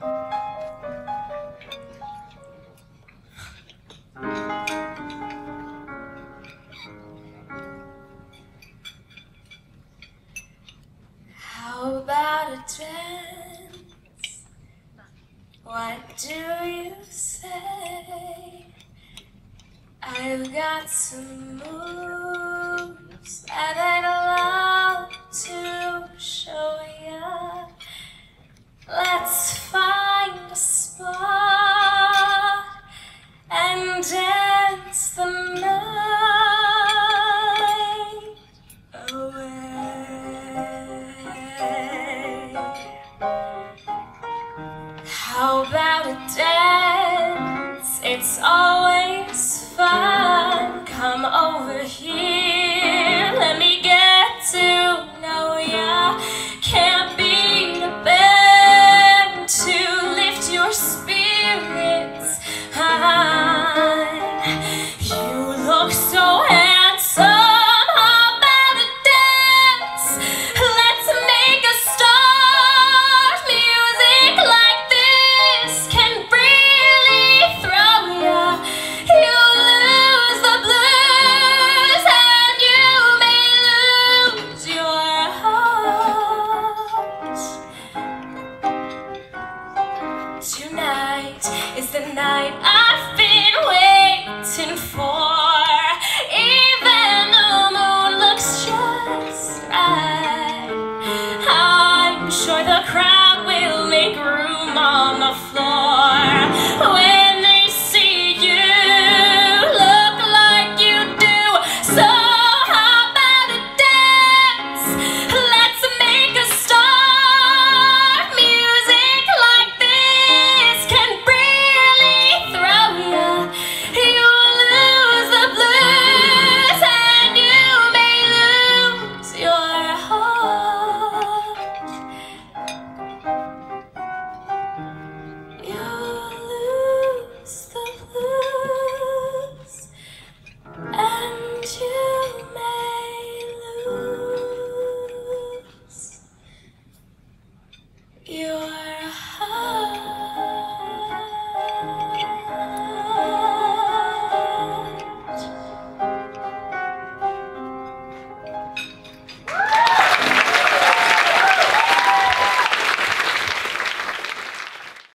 How about a dance? What do you say? I've got some moves How about a dance? It's always Tonight is the night I've been waiting for. Even the moon looks just right. I'm sure the crowd will make room on the floor.